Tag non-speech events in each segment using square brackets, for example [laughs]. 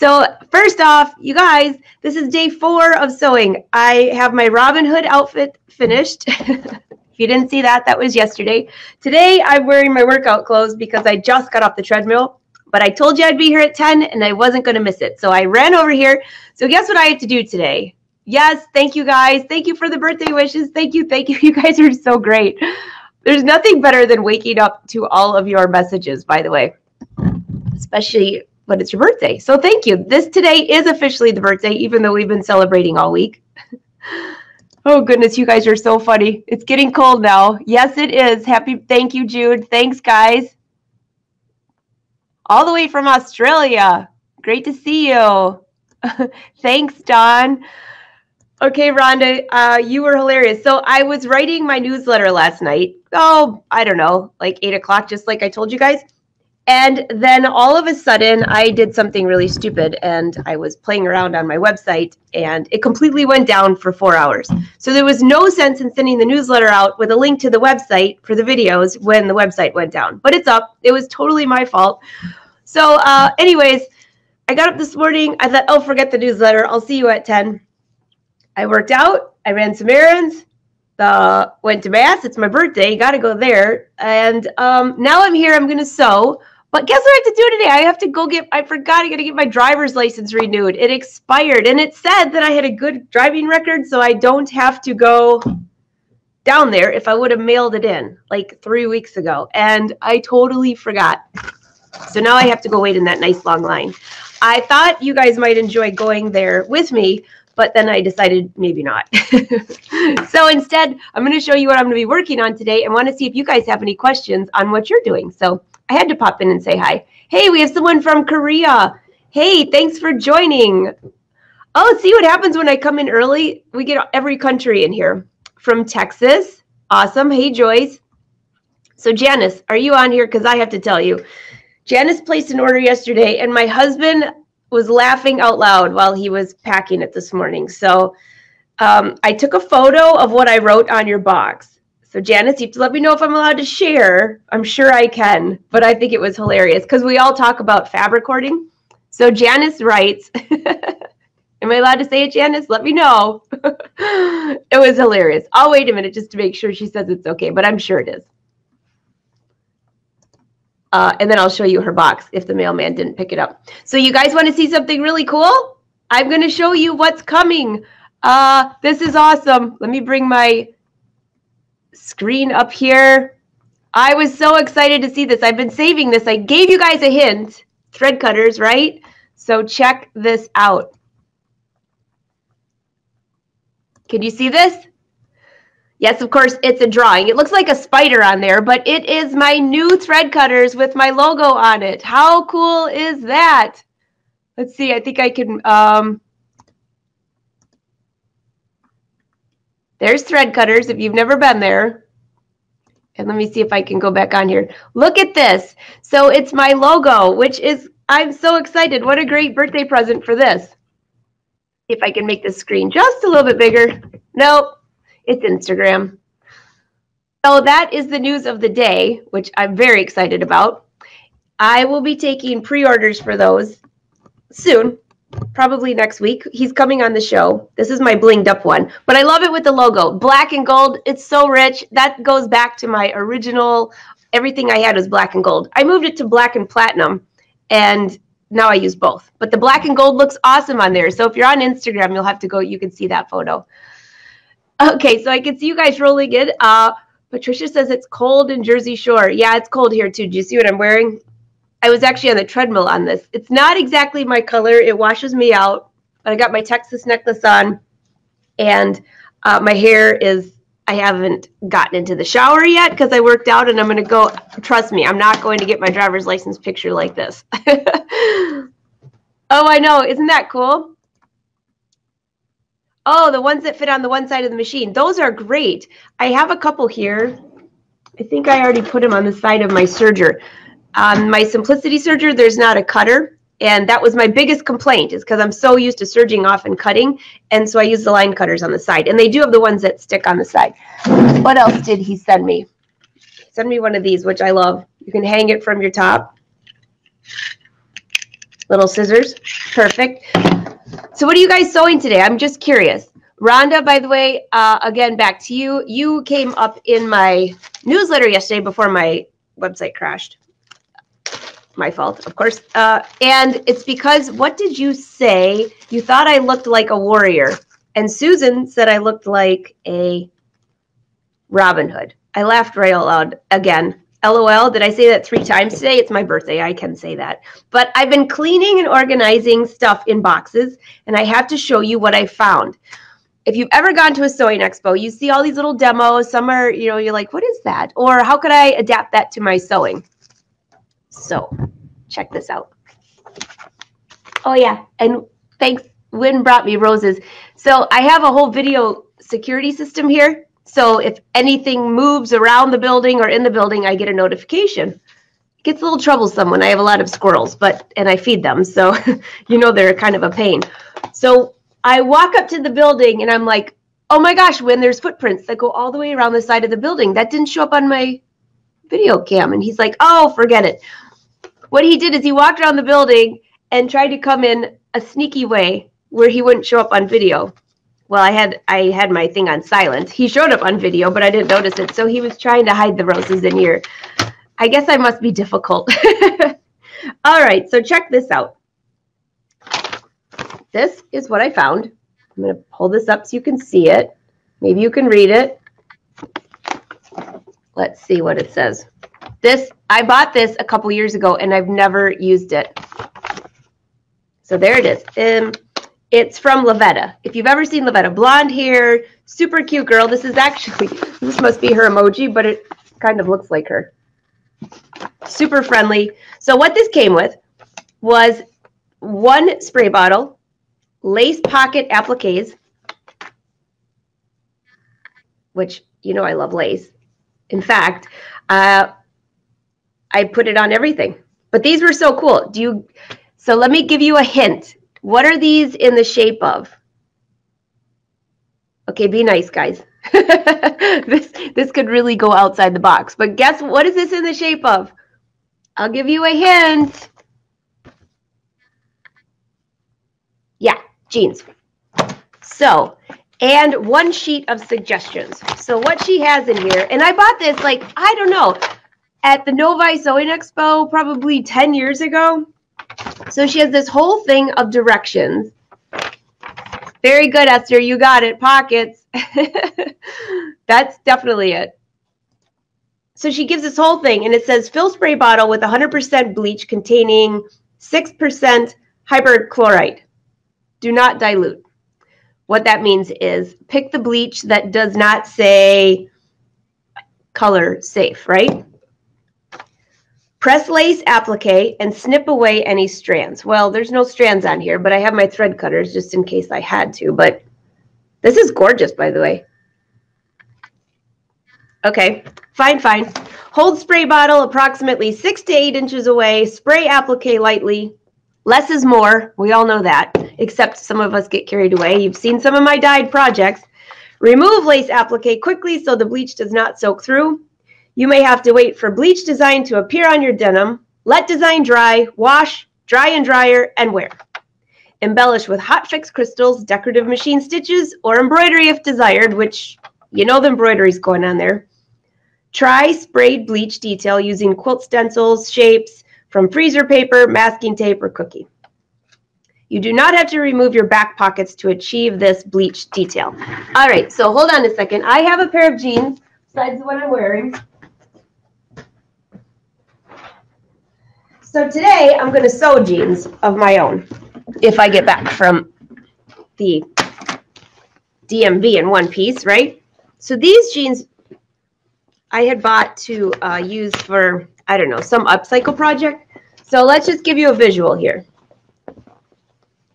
So first off, you guys, this is day four of sewing. I have my Robin Hood outfit finished. [laughs] if you didn't see that, that was yesterday. Today, I'm wearing my workout clothes because I just got off the treadmill. But I told you I'd be here at 10 and I wasn't going to miss it. So I ran over here. So guess what I have to do today? Yes, thank you guys. Thank you for the birthday wishes. Thank you. Thank you. [laughs] You guys are so great. There's nothing better than waking up to all of your messages, by the way, especially when it's your birthday. So thank you. This today is officially the birthday, even though we've been celebrating all week. [laughs] oh goodness, you guys are so funny. It's getting cold now. Yes, it is. Happy thank you, Jude. Thanks, guys. All the way from Australia. Great to see you. [laughs] Thanks, Don. Okay, Rhonda, uh, you were hilarious. So I was writing my newsletter last night. Oh, I don't know, like eight o'clock, just like I told you guys. And then all of a sudden, I did something really stupid and I was playing around on my website and it completely went down for four hours. So there was no sense in sending the newsletter out with a link to the website for the videos when the website went down. But it's up. It was totally my fault. So, uh, anyways, I got up this morning. I thought, oh, forget the newsletter. I'll see you at 10. I worked out. I ran some errands. The, went to mass. It's my birthday. Got to go there. And um, now I'm here. I'm going to sew. But guess what I have to do today? I have to go get, I forgot I got to get my driver's license renewed. It expired and it said that I had a good driving record, so I don't have to go down there if I would have mailed it in like three weeks ago. And I totally forgot. So now I have to go wait in that nice long line. I thought you guys might enjoy going there with me, but then I decided maybe not. [laughs] so instead, I'm going to show you what I'm going to be working on today and want to see if you guys have any questions on what you're doing. So I had to pop in and say hi. Hey, we have someone from Korea. Hey, thanks for joining. Oh, see what happens when I come in early? We get every country in here. From Texas. Awesome. Hey, Joyce. So, Janice, are you on here? Because I have to tell you, Janice placed an order yesterday, and my husband was laughing out loud while he was packing it this morning. So, um, I took a photo of what I wrote on your box. So Janice, you have to let me know if I'm allowed to share. I'm sure I can, but I think it was hilarious because we all talk about fabric hoarding. So Janice writes, [laughs] Am I allowed to say it, Janice? Let me know. [laughs] it was hilarious. I'll wait a minute just to make sure she says it's okay, but I'm sure it is. Uh, and then I'll show you her box if the mailman didn't pick it up. So you guys want to see something really cool? I'm going to show you what's coming. Uh, this is awesome. Let me bring my screen up here. I was so excited to see this. I've been saving this. I gave you guys a hint. Thread cutters, right? So check this out. Can you see this? Yes, of course, it's a drawing. It looks like a spider on there, but it is my new thread cutters with my logo on it. How cool is that? Let's see. I think I can um, There's thread cutters if you've never been there. And let me see if I can go back on here. Look at this. So it's my logo, which is, I'm so excited. What a great birthday present for this. If I can make the screen just a little bit bigger. Nope, it's Instagram. So that is the news of the day, which I'm very excited about. I will be taking pre-orders for those soon probably next week. He's coming on the show. This is my blinged up one, but I love it with the logo. Black and gold. It's so rich. That goes back to my original. Everything I had was black and gold. I moved it to black and platinum, and now I use both. But the black and gold looks awesome on there. So if you're on Instagram, you'll have to go. You can see that photo. Okay, so I can see you guys rolling in. Uh, Patricia says it's cold in Jersey Shore. Yeah, it's cold here too. Do you see what I'm wearing? I was actually on the treadmill on this. It's not exactly my color. It washes me out. But I got my Texas necklace on, and uh, my hair is. I haven't gotten into the shower yet because I worked out, and I'm going to go. Trust me, I'm not going to get my driver's license picture like this. [laughs] oh, I know. Isn't that cool? Oh, the ones that fit on the one side of the machine. Those are great. I have a couple here. I think I already put them on the side of my serger. On my Simplicity serger, there's not a cutter. And that was my biggest complaint is because I'm so used to serging off and cutting. And so I use the line cutters on the side. And they do have the ones that stick on the side. What else did he send me? Send me one of these, which I love. You can hang it from your top. Little scissors. Perfect. So what are you guys sewing today? I'm just curious. Rhonda, by the way, uh, again, back to you. You came up in my newsletter yesterday before my website crashed. My fault, of course. Uh, and it's because what did you say? You thought I looked like a warrior. And Susan said I looked like a Robin Hood. I laughed right out loud again. LOL, did I say that three times today? It's my birthday. I can say that. But I've been cleaning and organizing stuff in boxes, and I have to show you what I found. If you've ever gone to a sewing expo, you see all these little demos. Some are, you know, you're like, what is that? Or how could I adapt that to my sewing? So check this out. Oh, yeah. And thanks, Win brought me roses. So I have a whole video security system here so if anything moves around the building or in the building, I get a notification. It gets a little troublesome when I have a lot of squirrels, but and I feed them, so [laughs] you know they're kind of a pain. So I walk up to the building and I'm like, oh my gosh, when there's footprints that go all the way around the side of the building. That didn't show up on my video cam. And he's like, oh, forget it. What he did is he walked around the building and tried to come in a sneaky way where he wouldn't show up on video. Well i had i had my thing on silent. He showed up on video but i didn't notice it so he was trying to hide the roses in here. I guess i must be difficult. [laughs] All right so check this out. This is what i found. I'm going to pull this up so you can see it. Maybe you can read it let's see what it says this i bought this a couple years ago and i've never used it so there it is um, it's from Lavetta. If you've ever seen Lavetta, blonde hair, super cute girl. This is actually, [laughs] this must be her emoji, but it kind of looks like her. Super friendly. So what this came with was one spray bottle, lace pocket appliques, which, you know, I love lace. In fact, uh, I put it on everything. But these were so cool. Do you, so let me give you a hint what are these in the shape of? Okay, be nice, guys. [laughs] this this could really go outside the box. But guess what is this in the shape of? I'll give you a hint. Yeah, jeans. So, and one sheet of suggestions. So what she has in here, and I bought this like, I don't know, at the Novi Sewing Expo probably 10 years ago. So she has this whole thing of directions. Very good, Esther. You got it. Pockets. [laughs] That's definitely it. So she gives this whole thing, and it says fill spray bottle with 100% bleach containing 6% hypochlorite. Do not dilute. What that means is pick the bleach that does not say color safe, right? Press lace applique and snip away any strands. Well, there's no strands on here, but I have my thread cutters just in case I had to. But this is gorgeous, by the way. Okay, fine, fine. Hold spray bottle approximately six to eight inches away. Spray applique lightly. Less is more. We all know that, except some of us get carried away. You've seen some of my dyed projects. Remove lace applique quickly so the bleach does not soak through. You may have to wait for bleach design to appear on your denim. Let design dry, wash, dry and dryer, and wear. Embellish with hot fix crystals, decorative machine stitches, or embroidery if desired, which you know the embroidery's going on there. Try sprayed bleach detail using quilt stencils, shapes from freezer paper, masking tape, or cookie. You do not have to remove your back pockets to achieve this bleach detail. All right, so hold on a second. I have a pair of jeans besides the one I'm wearing. So today I'm going to sew jeans of my own if I get back from the DMV in one piece, right? So these jeans I had bought to uh, use for, I don't know, some upcycle project. So let's just give you a visual here.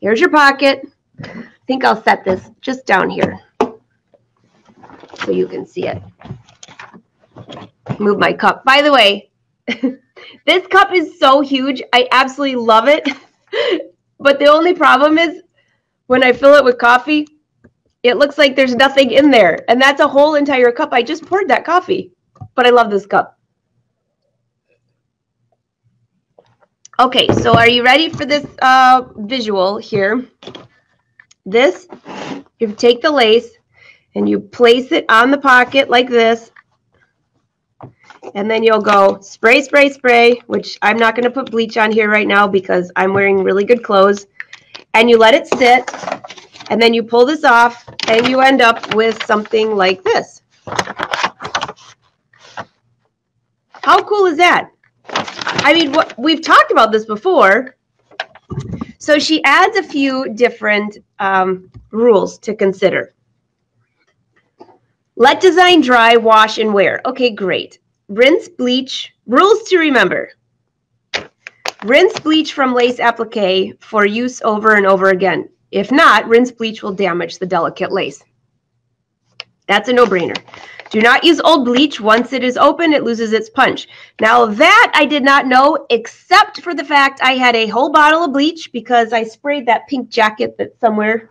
Here's your pocket. I think I'll set this just down here so you can see it. Move my cup. By the way, [laughs] This cup is so huge. I absolutely love it. [laughs] but the only problem is when I fill it with coffee, it looks like there's nothing in there. And that's a whole entire cup. I just poured that coffee. But I love this cup. Okay, so are you ready for this uh, visual here? This, you take the lace and you place it on the pocket like this. And then you'll go spray, spray, spray, which I'm not going to put bleach on here right now because I'm wearing really good clothes. And you let it sit. And then you pull this off and you end up with something like this. How cool is that? I mean, what, we've talked about this before. So she adds a few different um, rules to consider. Let design dry, wash, and wear. Okay, great. Rinse, bleach. Rules to remember. Rinse bleach from lace applique for use over and over again. If not, rinse bleach will damage the delicate lace. That's a no-brainer. Do not use old bleach. Once it is open, it loses its punch. Now that I did not know, except for the fact I had a whole bottle of bleach because I sprayed that pink jacket that's somewhere.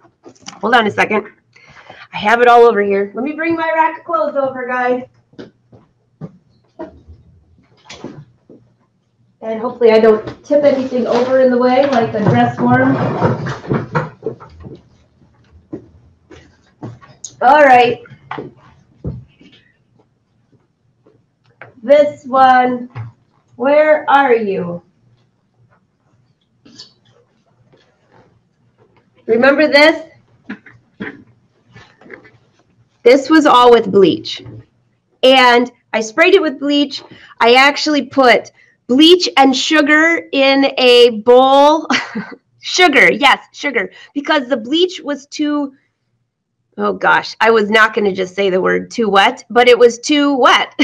Hold on a second. I have it all over here. Let me bring my rack of clothes over, guys. And hopefully I don't tip anything over in the way like a dress form. All right. This one, where are you? Remember this? This was all with bleach. And I sprayed it with bleach. I actually put bleach and sugar in a bowl. [laughs] sugar, yes, sugar. Because the bleach was too oh gosh, I was not going to just say the word too wet, but it was too wet. [laughs]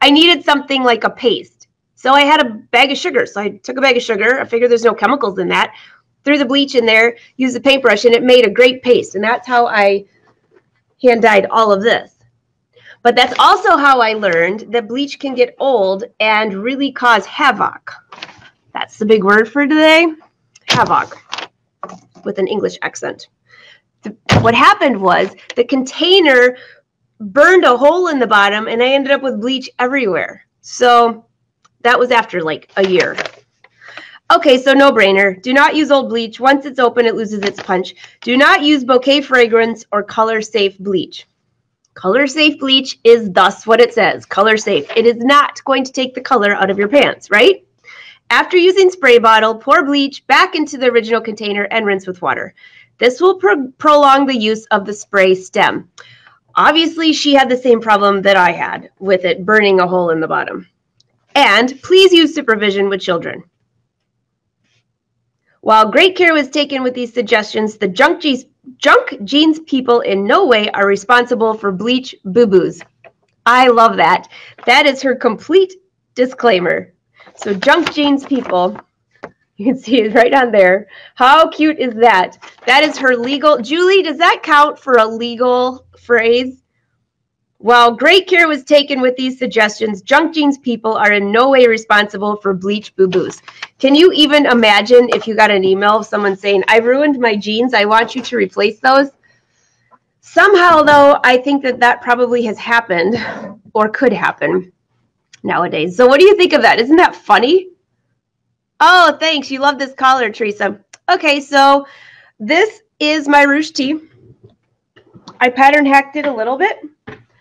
I needed something like a paste. So I had a bag of sugar. So I took a bag of sugar. I figured there's no chemicals in that. Threw the bleach in there, used the paintbrush, and it made a great paste. And that's how I hand dyed all of this. But that's also how I learned that bleach can get old and really cause havoc. That's the big word for today havoc with an English accent what happened was the container burned a hole in the bottom and I ended up with bleach everywhere. So that was after like a year. Okay, so no brainer. Do not use old bleach. Once it's open, it loses its punch. Do not use bouquet fragrance or color safe bleach. Color safe bleach is thus what it says color safe. It is not going to take the color out of your pants, right? After using spray bottle, pour bleach back into the original container and rinse with water. This will pro prolong the use of the spray stem. Obviously, she had the same problem that I had with it burning a hole in the bottom. And please use supervision with children. While great care was taken with these suggestions, the junk jeans, junk jeans people in no way are responsible for bleach boo-boos. I love that. That is her complete disclaimer. So junk jeans people [laughs] you can see it right on there. How cute is that? That is her legal. Julie, does that count for a legal phrase? While great care was taken with these suggestions, junk jeans people are in no way responsible for bleach boo-boos. Can you even imagine if you got an email of someone saying, I ruined my jeans, I want you to replace those? Somehow, though, I think that that probably has happened or could happen nowadays. So what do you think of that? Isn't that funny? Oh, thanks. You love this collar, Teresa. Okay, so this is my ruche tee. I pattern hacked it a little bit.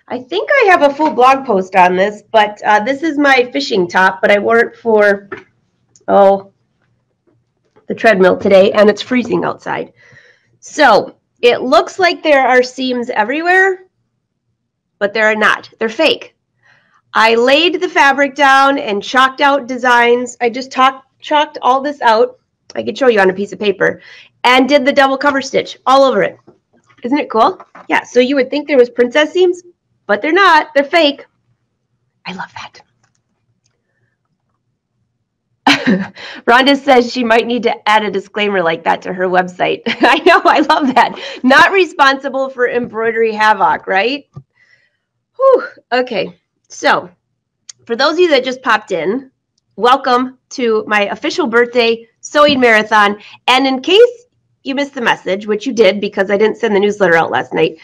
I think I have a full blog post on this, but uh, this is my fishing top, but I wore it for, oh, the treadmill today, and it's freezing outside. So it looks like there are seams everywhere, but there are not. They're fake. I laid the fabric down and chalked out designs. I just talked chalked all this out. I could show you on a piece of paper and did the double cover stitch all over it. Isn't it cool? Yeah, so you would think there was princess seams, but they're not. They're fake. I love that. [laughs] Rhonda says she might need to add a disclaimer like that to her website. [laughs] I know, I love that. Not responsible for embroidery havoc, right? Whew. Okay, so for those of you that just popped in, welcome to my official birthday sewing marathon. And in case you missed the message, which you did because I didn't send the newsletter out last night,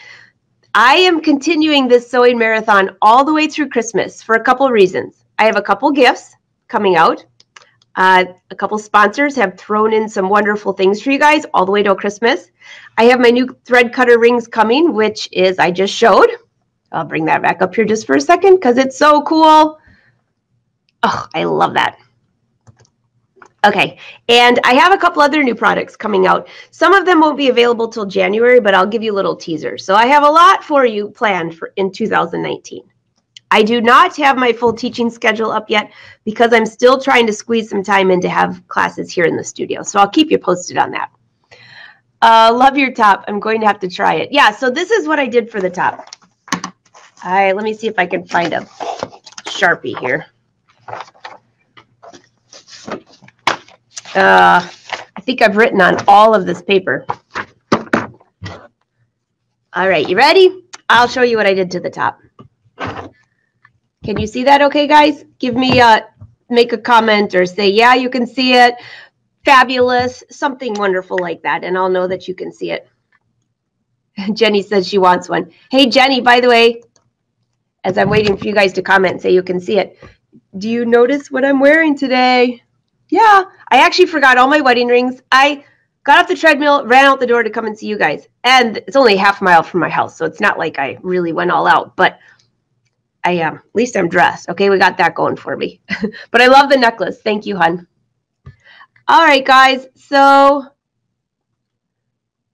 I am continuing this sewing marathon all the way through Christmas for a couple of reasons. I have a couple gifts coming out. Uh, a couple sponsors have thrown in some wonderful things for you guys all the way till Christmas. I have my new thread cutter rings coming, which is I just showed. I'll bring that back up here just for a second because it's so cool. Oh, I love that. Okay, and I have a couple other new products coming out. Some of them won't be available till January, but I'll give you a little teaser. So I have a lot for you planned for in 2019. I do not have my full teaching schedule up yet because I'm still trying to squeeze some time in to have classes here in the studio. So I'll keep you posted on that. Uh, love your top. I'm going to have to try it. Yeah, so this is what I did for the top. All right, let me see if I can find a Sharpie here. Uh, I think I've written on all of this paper. All right, you ready? I'll show you what I did to the top. Can you see that okay, guys? Give me a, make a comment or say, yeah, you can see it. Fabulous, something wonderful like that, and I'll know that you can see it. [laughs] Jenny says she wants one. Hey, Jenny, by the way, as I'm waiting for you guys to comment and say you can see it, do you notice what I'm wearing today? Yeah, I actually forgot all my wedding rings. I got off the treadmill, ran out the door to come and see you guys. And it's only half a mile from my house, so it's not like I really went all out, but I am. At least I'm dressed. Okay, we got that going for me. [laughs] but I love the necklace. Thank you, hun. All right, guys. So,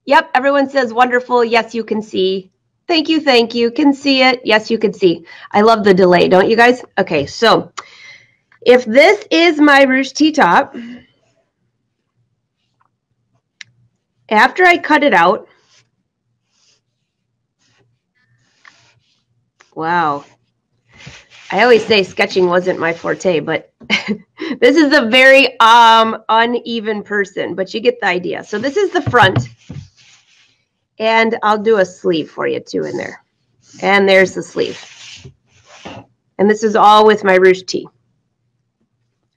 yep, everyone says wonderful. Yes, you can see. Thank you, thank you. Can see it. Yes, you can see. I love the delay, don't you guys? Okay, so if this is my ruche T-top, after I cut it out, wow. I always say sketching wasn't my forte, but [laughs] this is a very um, uneven person, but you get the idea. So this is the front, and I'll do a sleeve for you too in there. And there's the sleeve. And this is all with my ruche tee.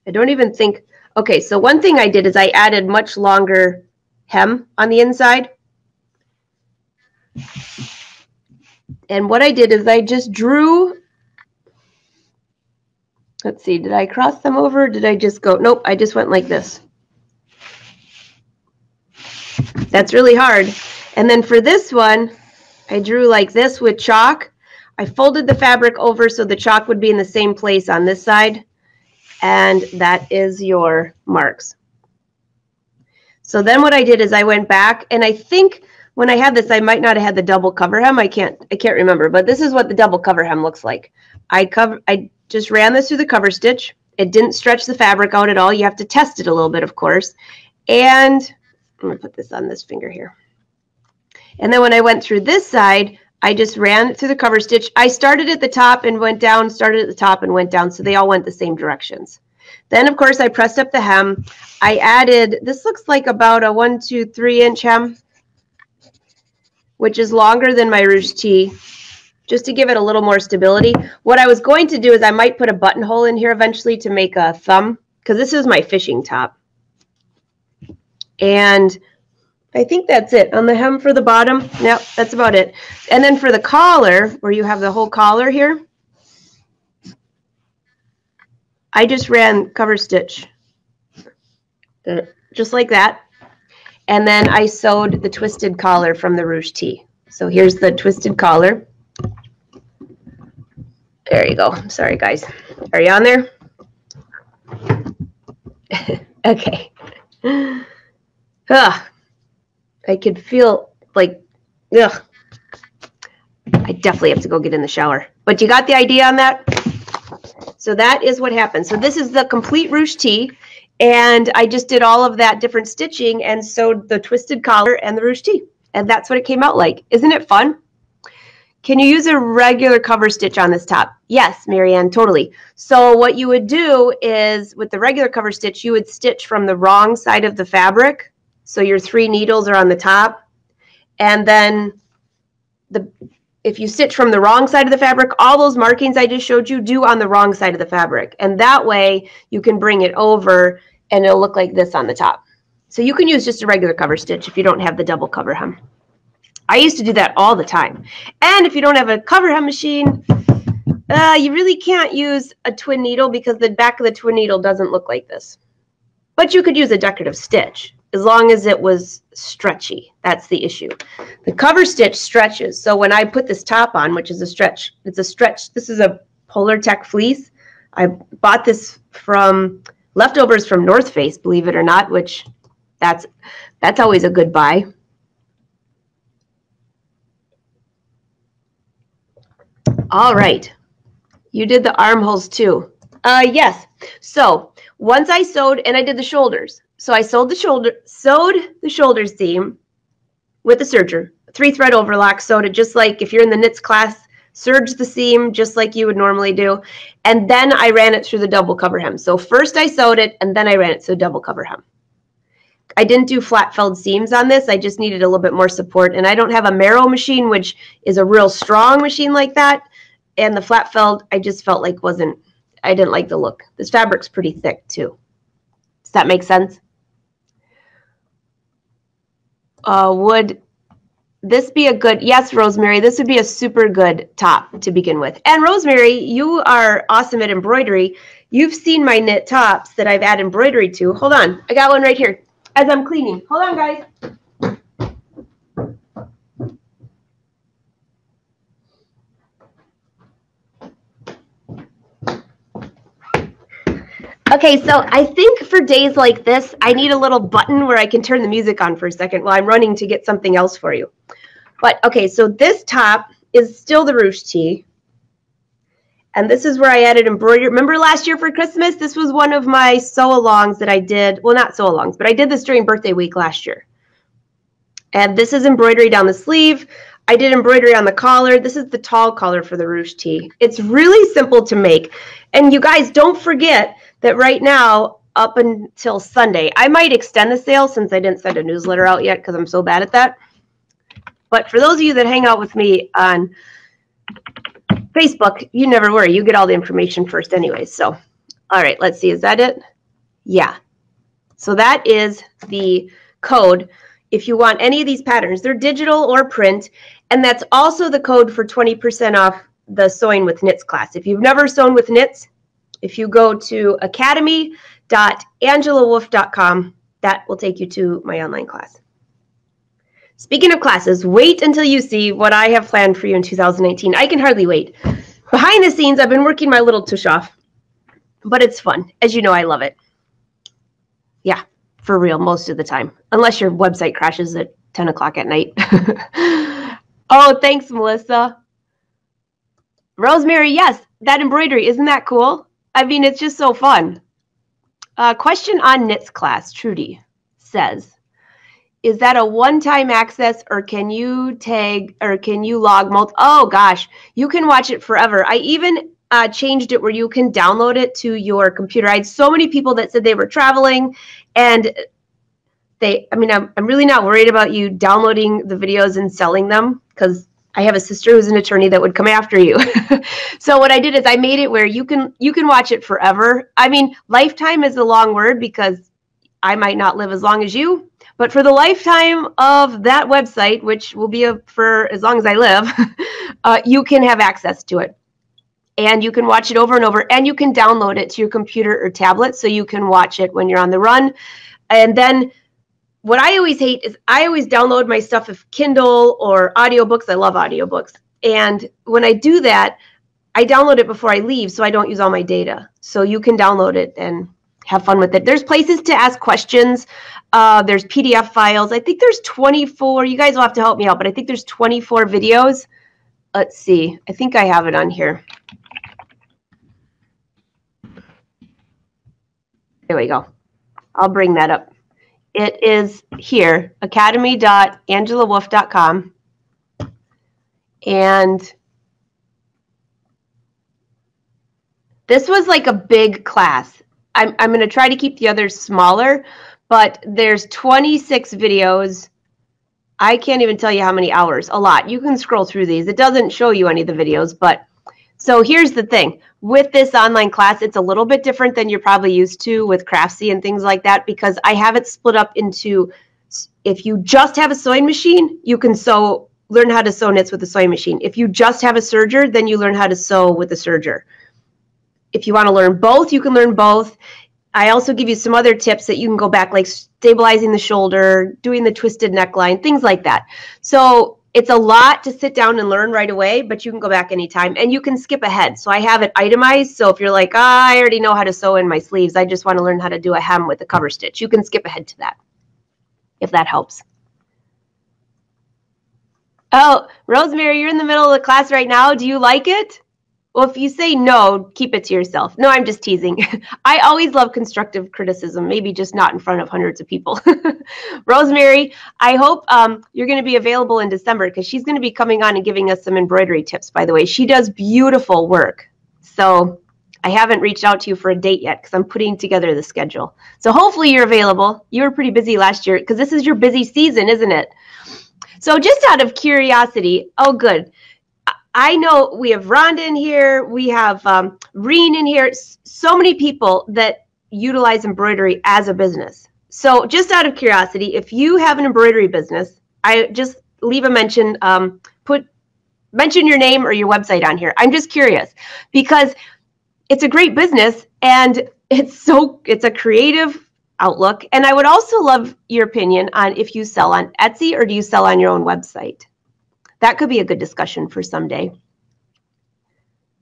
I don't even think, okay, so one thing I did is I added much longer hem on the inside. And what I did is I just drew, let's see, did I cross them over? Did I just go, nope, I just went like this. That's really hard. And then for this one, I drew like this with chalk. I folded the fabric over so the chalk would be in the same place on this side and that is your marks. So then what I did is I went back and I think when I had this, I might not have had the double cover hem. I can't, I can't remember, but this is what the double cover hem looks like. I cover, I just ran this through the cover stitch. It didn't stretch the fabric out at all. You have to test it a little bit, of course. And I'm gonna put this on this finger here. And then when I went through this side, I just ran through the cover stitch. I started at the top and went down, started at the top and went down, so they all went the same directions. Then, of course, I pressed up the hem. I added, this looks like about a one, two, three inch hem, which is longer than my ruche tee, just to give it a little more stability. What I was going to do is I might put a buttonhole in here eventually to make a thumb, because this is my fishing top. And I think that's it. On the hem for the bottom, yep, that's about it. And then for the collar, where you have the whole collar here, I just ran cover stitch, just like that. And then I sewed the twisted collar from the ruche tee. So here's the twisted collar. There you go. Sorry, guys. Are you on there? [laughs] okay. Ah. I could feel like, ugh. I definitely have to go get in the shower. But you got the idea on that? So that is what happened. So this is the complete ruche tee. And I just did all of that different stitching and sewed the twisted collar and the ruche tee. And that's what it came out like. Isn't it fun? Can you use a regular cover stitch on this top? Yes, Marianne, totally. So what you would do is with the regular cover stitch, you would stitch from the wrong side of the fabric so your three needles are on the top. And then the if you stitch from the wrong side of the fabric, all those markings I just showed you do on the wrong side of the fabric. And that way you can bring it over and it'll look like this on the top. So you can use just a regular cover stitch if you don't have the double cover hem. I used to do that all the time. And if you don't have a cover hem machine, uh, you really can't use a twin needle because the back of the twin needle doesn't look like this. But you could use a decorative stitch as long as it was stretchy. That's the issue. The cover stitch stretches. So when I put this top on, which is a stretch, it's a stretch. This is a Polartec fleece. I bought this from leftovers from North Face, believe it or not, which that's that's always a good buy. All right. You did the armholes too. Uh, yes. So once I sewed and I did the shoulders. So I sewed the shoulder, sewed the shoulders seam with a serger, three thread overlock, sewed it just like if you're in the knits class, serge the seam just like you would normally do. And then I ran it through the double cover hem. So first I sewed it and then I ran it through double cover hem. I didn't do flat felled seams on this. I just needed a little bit more support. And I don't have a Merrow machine, which is a real strong machine like that. And the flat felled, I just felt like wasn't, I didn't like the look. This fabric's pretty thick too. Does that make sense? Uh, would this be a good, yes, Rosemary, this would be a super good top to begin with. And Rosemary, you are awesome at embroidery. You've seen my knit tops that I've added embroidery to. Hold on, I got one right here as I'm cleaning. Hold on, guys. Okay, so I think for days like this, I need a little button where I can turn the music on for a second while I'm running to get something else for you. But okay, so this top is still the ruche tee. And this is where I added embroidery. Remember last year for Christmas? This was one of my sew-alongs that I did. Well, not sew-alongs, but I did this during birthday week last year. And this is embroidery down the sleeve. I did embroidery on the collar. This is the tall collar for the ruche tee. It's really simple to make. And you guys don't forget that right now, up until Sunday, I might extend the sale since I didn't send a newsletter out yet because I'm so bad at that. But for those of you that hang out with me on Facebook, you never worry. You get all the information first anyway. So, all right, let's see. Is that it? Yeah. So that is the code. If you want any of these patterns, they're digital or print. And that's also the code for 20% off the Sewing with Knits class. If you've never sewn with knits, if you go to academy.angelawolf.com, that will take you to my online class. Speaking of classes, wait until you see what I have planned for you in 2019. I can hardly wait. Behind the scenes, I've been working my little tush off, but it's fun. As you know, I love it. Yeah, for real, most of the time, unless your website crashes at 10 o'clock at night. [laughs] oh, thanks, Melissa. Rosemary, yes, that embroidery, isn't that cool? I mean, it's just so fun. Uh, question on knits class, Trudy says, is that a one-time access or can you tag or can you log multi oh gosh you can watch it forever i even uh, changed it where you can download it to your computer i had so many people that said they were traveling and they i mean i'm, I'm really not worried about you downloading the videos and selling them because i have a sister who's an attorney that would come after you [laughs] so what i did is i made it where you can you can watch it forever i mean lifetime is a long word because i might not live as long as you but for the lifetime of that website, which will be a, for as long as I live, [laughs] uh, you can have access to it. And you can watch it over and over, and you can download it to your computer or tablet so you can watch it when you're on the run. And then what I always hate is I always download my stuff of Kindle or audiobooks. I love audiobooks. And when I do that, I download it before I leave so I don't use all my data. So you can download it and have fun with it. There's places to ask questions. Uh, there's PDF files. I think there's 24. You guys will have to help me out, but I think there's 24 videos. Let's see. I think I have it on here. There we go. I'll bring that up. It is here, academy.angelawolf.com. And this was like a big class. I'm, I'm going to try to keep the others smaller, but there's 26 videos. I can't even tell you how many hours, a lot. You can scroll through these. It doesn't show you any of the videos, but so here's the thing. With this online class, it's a little bit different than you're probably used to with Craftsy and things like that because I have it split up into if you just have a sewing machine, you can sew learn how to sew knits with a sewing machine. If you just have a serger, then you learn how to sew with a serger. If you want to learn both, you can learn both I also give you some other tips that you can go back, like stabilizing the shoulder, doing the twisted neckline, things like that. So it's a lot to sit down and learn right away, but you can go back anytime and you can skip ahead. So I have it itemized. So if you're like, oh, I already know how to sew in my sleeves, I just want to learn how to do a hem with a cover stitch, you can skip ahead to that if that helps. Oh, Rosemary, you're in the middle of the class right now. Do you like it? Well, if you say no, keep it to yourself. No, I'm just teasing. [laughs] I always love constructive criticism, maybe just not in front of hundreds of people. [laughs] Rosemary, I hope um, you're going to be available in December because she's going to be coming on and giving us some embroidery tips, by the way. She does beautiful work. So I haven't reached out to you for a date yet because I'm putting together the schedule. So hopefully you're available. You were pretty busy last year because this is your busy season, isn't it? So just out of curiosity, oh, good. I know we have Rhonda in here, we have um, Reen in here, so many people that utilize embroidery as a business. So just out of curiosity, if you have an embroidery business, I just leave a mention, um, put mention your name or your website on here. I'm just curious because it's a great business and it's so it's a creative outlook. And I would also love your opinion on if you sell on Etsy or do you sell on your own website? That could be a good discussion for someday.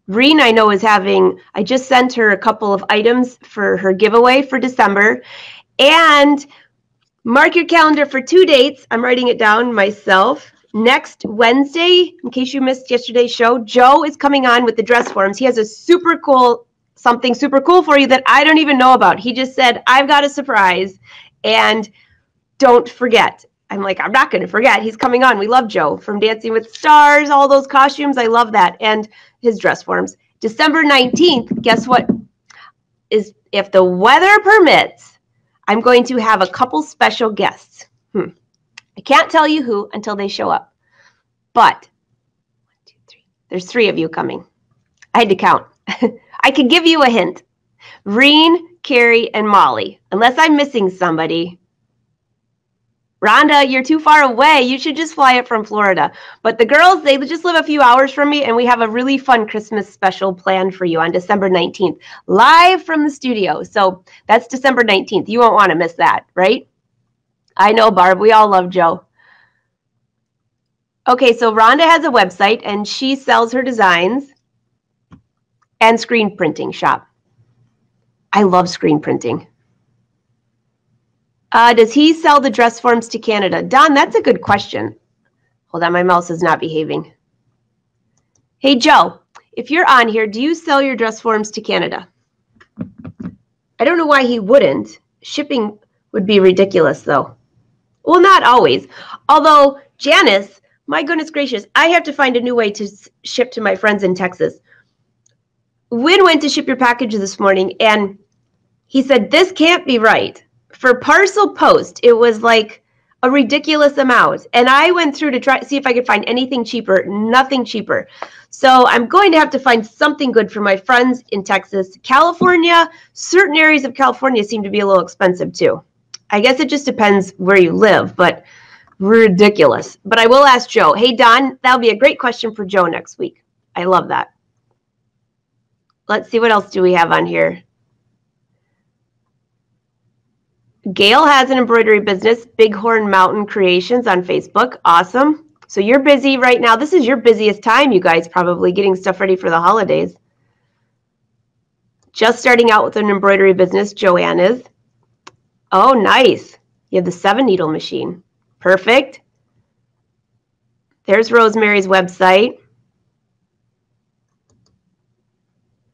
Reen, I know, is having, I just sent her a couple of items for her giveaway for December. And mark your calendar for two dates. I'm writing it down myself. Next Wednesday, in case you missed yesterday's show, Joe is coming on with the dress forms. He has a super cool, something super cool for you that I don't even know about. He just said, I've got a surprise. And don't forget, I'm like, I'm not going to forget. He's coming on. We love Joe from Dancing with Stars, all those costumes. I love that. And his dress forms. December 19th, guess what? Is if the weather permits, I'm going to have a couple special guests. Hmm. I can't tell you who until they show up. But one, two, three. There's three of you coming. I had to count. [laughs] I could give you a hint. Reen, Carrie, and Molly. Unless I'm missing somebody, Rhonda, you're too far away. You should just fly it from Florida. But the girls, they just live a few hours from me, and we have a really fun Christmas special planned for you on December 19th, live from the studio. So that's December 19th. You won't want to miss that, right? I know, Barb. We all love Joe. Okay, so Rhonda has a website, and she sells her designs and screen printing shop. I love screen printing. Uh, does he sell the dress forms to Canada? Don, that's a good question. Hold on, my mouse is not behaving. Hey, Joe, if you're on here, do you sell your dress forms to Canada? I don't know why he wouldn't. Shipping would be ridiculous, though. Well, not always. Although, Janice, my goodness gracious, I have to find a new way to ship to my friends in Texas. Win went to ship your package this morning, and he said, This can't be right for parcel post, it was like a ridiculous amount. And I went through to try to see if I could find anything cheaper, nothing cheaper. So I'm going to have to find something good for my friends in Texas. California, certain areas of California seem to be a little expensive too. I guess it just depends where you live, but ridiculous. But I will ask Joe. Hey, Don, that'll be a great question for Joe next week. I love that. Let's see what else do we have on here. Gail has an embroidery business, Bighorn Mountain Creations on Facebook. Awesome. So you're busy right now. This is your busiest time, you guys, probably getting stuff ready for the holidays. Just starting out with an embroidery business, Joanne is. Oh, nice. You have the seven needle machine. Perfect. There's Rosemary's website.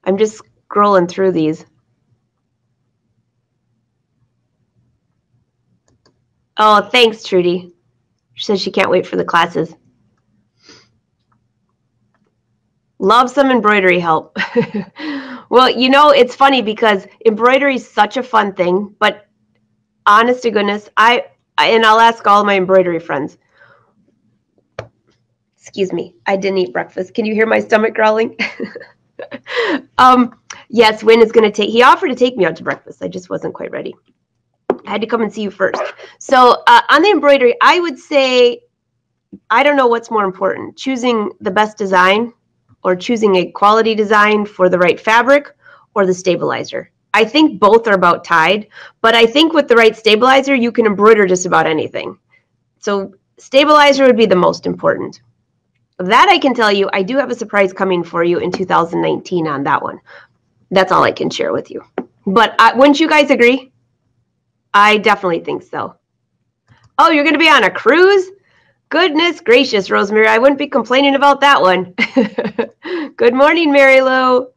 I'm just scrolling through these. Oh, thanks, Trudy. She says she can't wait for the classes. Love some embroidery help. [laughs] well, you know, it's funny because embroidery is such a fun thing, but honest to goodness, I, and I'll ask all my embroidery friends. Excuse me, I didn't eat breakfast. Can you hear my stomach growling? [laughs] um, yes, Win is going to take, he offered to take me out to breakfast. I just wasn't quite ready. I had to come and see you first. So uh, on the embroidery, I would say, I don't know what's more important, choosing the best design or choosing a quality design for the right fabric or the stabilizer. I think both are about tied, but I think with the right stabilizer, you can embroider just about anything. So stabilizer would be the most important. That I can tell you, I do have a surprise coming for you in 2019 on that one. That's all I can share with you. But uh, wouldn't you guys agree? I definitely think so. Oh, you're going to be on a cruise? Goodness gracious, Rosemary. I wouldn't be complaining about that one. [laughs] Good morning, Mary Lou.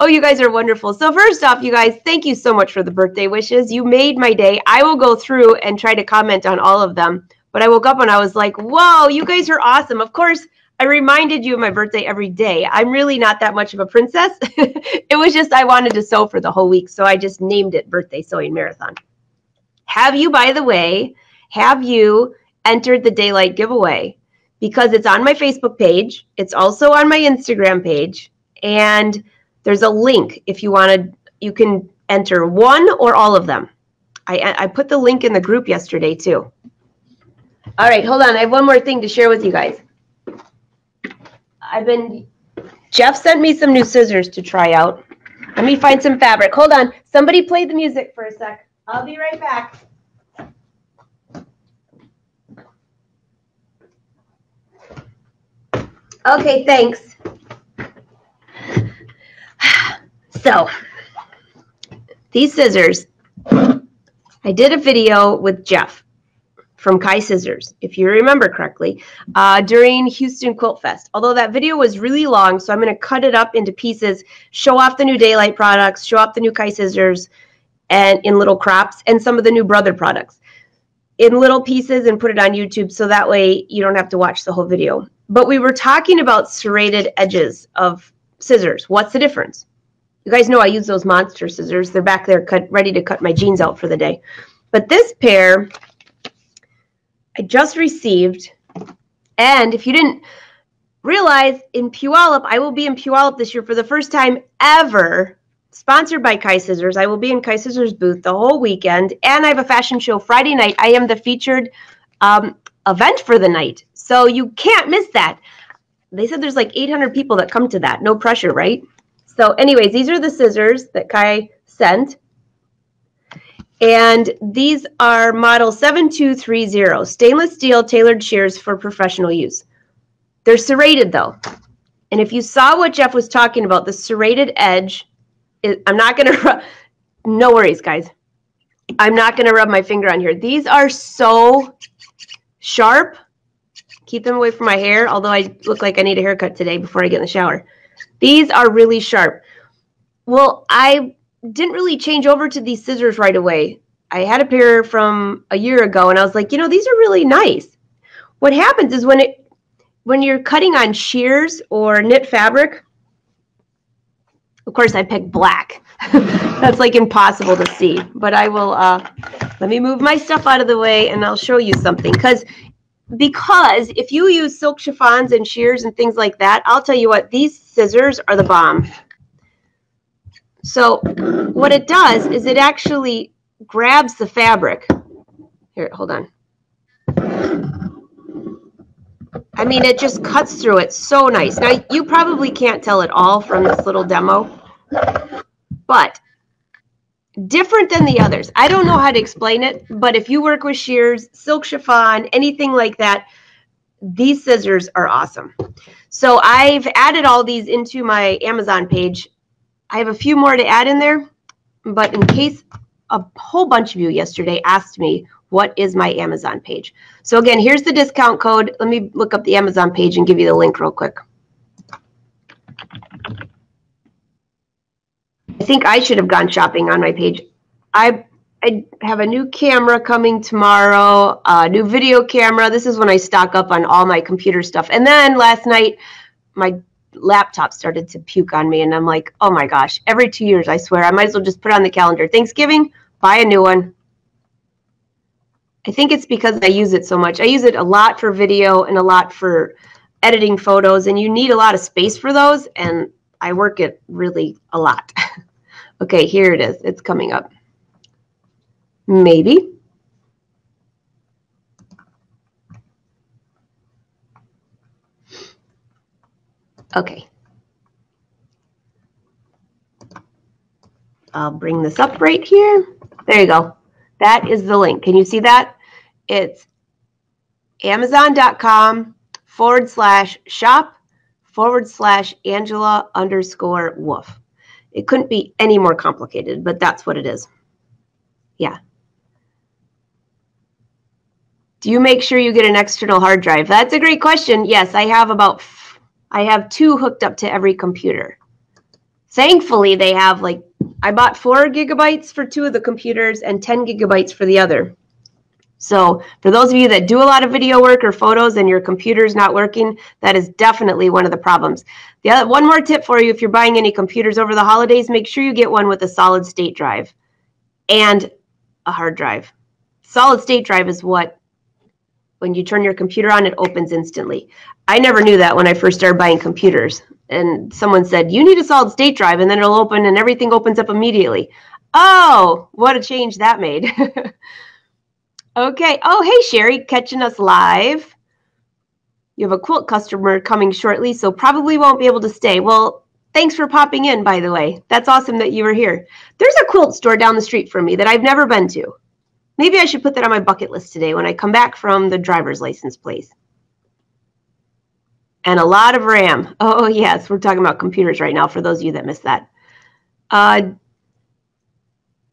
Oh, you guys are wonderful. So, first off, you guys, thank you so much for the birthday wishes. You made my day. I will go through and try to comment on all of them. But I woke up and I was like, whoa, you guys are awesome. Of course, I reminded you of my birthday every day. I'm really not that much of a princess. [laughs] it was just I wanted to sew for the whole week. So I just named it Birthday Sewing Marathon. Have you, by the way, have you entered the daylight giveaway? Because it's on my Facebook page, it's also on my Instagram page, and there's a link if you wanted, you can enter one or all of them. I, I put the link in the group yesterday too. All right, hold on. I have one more thing to share with you guys. I've been, Jeff sent me some new scissors to try out. Let me find some fabric. Hold on. Somebody play the music for a sec. I'll be right back. Okay, thanks. [sighs] So, these scissors, I did a video with Jeff from Kai Scissors, if you remember correctly, uh, during Houston Quilt Fest. Although that video was really long, so I'm going to cut it up into pieces, show off the new Daylight products, show off the new Kai Scissors, and in little crops, and some of the new Brother products in little pieces and put it on YouTube so that way you don't have to watch the whole video. But we were talking about serrated edges of scissors. What's the difference? You guys know I use those monster scissors. They're back there cut, ready to cut my jeans out for the day. But this pair I just received. And if you didn't realize, in Puyallup, I will be in Puyallup this year for the first time ever, sponsored by Kai Scissors. I will be in Kai Scissors booth the whole weekend, and I have a fashion show Friday night. I am the featured um, event for the night, so you can't miss that. They said there's like 800 people that come to that. No pressure, right? So, anyways, these are the scissors that Kai sent. And these are model 7230, stainless steel tailored shears for professional use. They're serrated though. And if you saw what Jeff was talking about, the serrated edge, I'm not going [laughs] to, no worries, guys. I'm not going to rub my finger on here. These are so sharp. Keep them away from my hair, although I look like I need a haircut today before I get in the shower. These are really sharp. Well, I didn't really change over to these scissors right away. I had a pair from a year ago and I was like, you know, these are really nice. What happens is when it when you're cutting on sheers or knit fabric, of course I picked black. [laughs] That's like impossible to see, but I will uh, let me move my stuff out of the way and I'll show you something because because if you use silk chiffons and sheers and things like that, I'll tell you what, these scissors are the bomb. So what it does is it actually grabs the fabric. Here, hold on. I mean, it just cuts through it so nice. Now, you probably can't tell it all from this little demo, but different than the others. I don't know how to explain it, but if you work with sheers, silk chiffon, anything like that, these scissors are awesome. So I've added all these into my Amazon page I have a few more to add in there, but in case a whole bunch of you yesterday asked me what is my Amazon page. So again, here's the discount code. Let me look up the Amazon page and give you the link real quick. I think I should have gone shopping on my page. I, I have a new camera coming tomorrow, a new video camera. This is when I stock up on all my computer stuff. And then last night, my laptop started to puke on me and i'm like oh my gosh every two years i swear i might as well just put it on the calendar thanksgiving buy a new one i think it's because i use it so much i use it a lot for video and a lot for editing photos and you need a lot of space for those and i work it really a lot [laughs] okay here it is it's coming up maybe Okay. I'll bring this up right here. There you go. That is the link. Can you see that? It's amazon.com forward slash shop forward slash Angela underscore wolf. It couldn't be any more complicated, but that's what it is. Yeah. Do you make sure you get an external hard drive? That's a great question. Yes, I have about, I have two hooked up to every computer. Thankfully, they have like, I bought four gigabytes for two of the computers and 10 gigabytes for the other. So for those of you that do a lot of video work or photos and your computer's not working, that is definitely one of the problems. The other, one more tip for you, if you're buying any computers over the holidays, make sure you get one with a solid state drive and a hard drive. Solid state drive is what, when you turn your computer on, it opens instantly. I never knew that when I first started buying computers. And someone said, you need a solid state drive and then it'll open and everything opens up immediately. Oh, what a change that made. [laughs] Okay. Oh, hey, Sherry, catching us live. You have a quilt customer coming shortly, so probably won't be able to stay. Well, thanks for popping in, by the way. That's awesome that you were here. There's a quilt store down the street from me that I've never been to. Maybe I should put that on my bucket list today when I come back from the driver's license place. And a lot of RAM. [laughs] Oh, yes, we're talking about computers right now for those of you that missed that. Uh,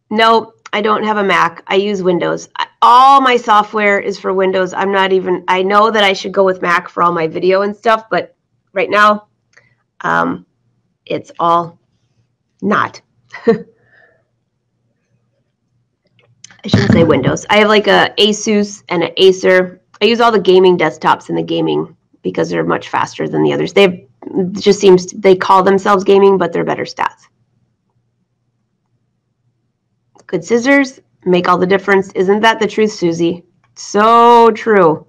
no, I don't have a Mac. I use Windows. All my software is for Windows. I'm not even, I know that I should go with Mac for all my video and stuff, but right now, um, it's all not. [laughs] I shouldn't say Windows. I have like a Asus and an Acer. I use all the gaming desktops and the gaming because they're much faster than the others. They just seems they call themselves gaming, but they're better stats. Good scissors make all the difference. Isn't that the truth, Susie? So true.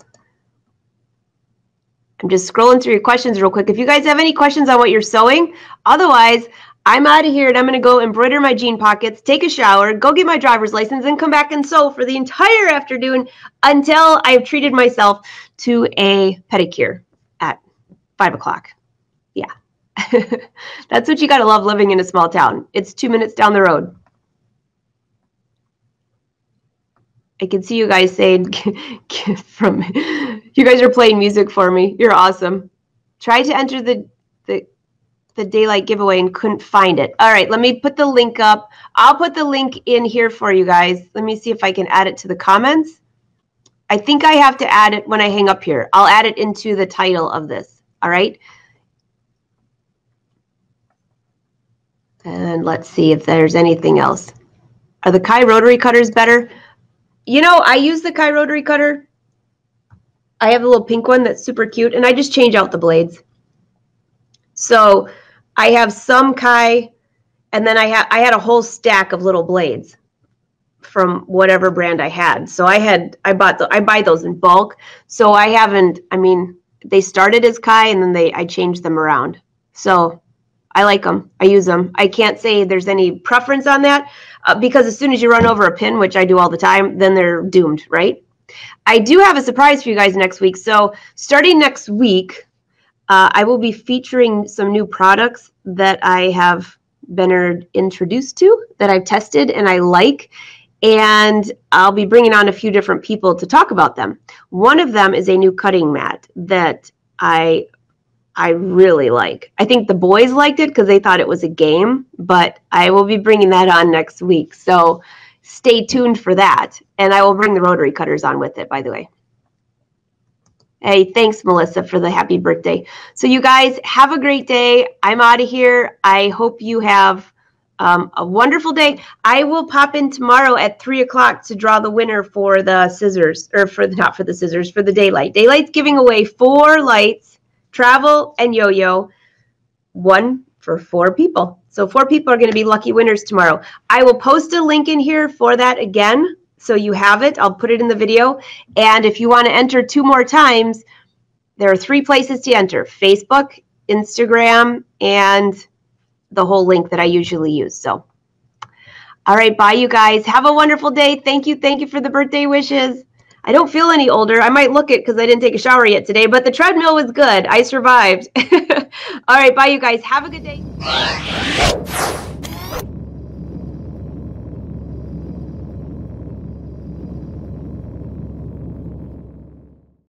I'm just scrolling through your questions real quick. If you guys have any questions on what you're sewing, otherwise, I'm out of here and I'm going to go embroider my jean pockets, take a shower, go get my driver's license, and come back and sew for the entire afternoon until I've treated myself to a pedicure at five o'clock. Yeah. [laughs] That's what you got to love living in a small town. It's two minutes down the road. I can see you guys saying [laughs] from you guys are playing music for me. You're awesome. Try to enter the the the daylight giveaway and couldn't find it. All right, let me put the link up. I'll put the link in here for you guys. Let me see if I can add it to the comments. I think I have to add it when I hang up here. I'll add it into the title of this. All right. And let's see if there's anything else. Are the Kai rotary cutters better? You know, I use the Kai rotary cutter. I have a little pink one that's super cute, and I just change out the blades. So I have some Kai, and then I had I had a whole stack of little blades from whatever brand I had. So I had I bought the I buy those in bulk. So I haven't. I mean, they started as Kai, and then they I changed them around. So I like them. I use them. I can't say there's any preference on that uh, because as soon as you run over a pin, which I do all the time, then they're doomed, right? I do have a surprise for you guys next week. So starting next week, uh, I will be featuring some new products that I have been introduced to that I've tested and I like. And I'll be bringing on a few different people to talk about them. One of them is a new cutting mat that I I really like. I think the boys liked it because they thought it was a game, but I will be bringing that on next week. So stay tuned for that. And I will bring the rotary cutters on with it, by the way. Hey, thanks, Melissa, for the happy birthday. So, you guys have a great day. I'm out of here. I hope you have um, a wonderful day. I will pop in tomorrow at three o'clock to draw the winner for the scissors, or for the, not for the scissors, for the daylight. Daylight's giving away four lights travel, and yo yo. One for four people. So, four people are going to be lucky winners tomorrow. I will post a link in here for that again. So, you have it. I'll put it in the video. And if you want to enter two more times, there are three places to enter Facebook, Instagram, and the whole link that I usually use. So, all right, bye, you guys. Have a wonderful day. Thank you. Thank you for the birthday wishes. I don't feel any older. I might look it because I didn't take a shower yet today, but the treadmill was good. I survived. [laughs] All right, bye, you guys. Have a good day.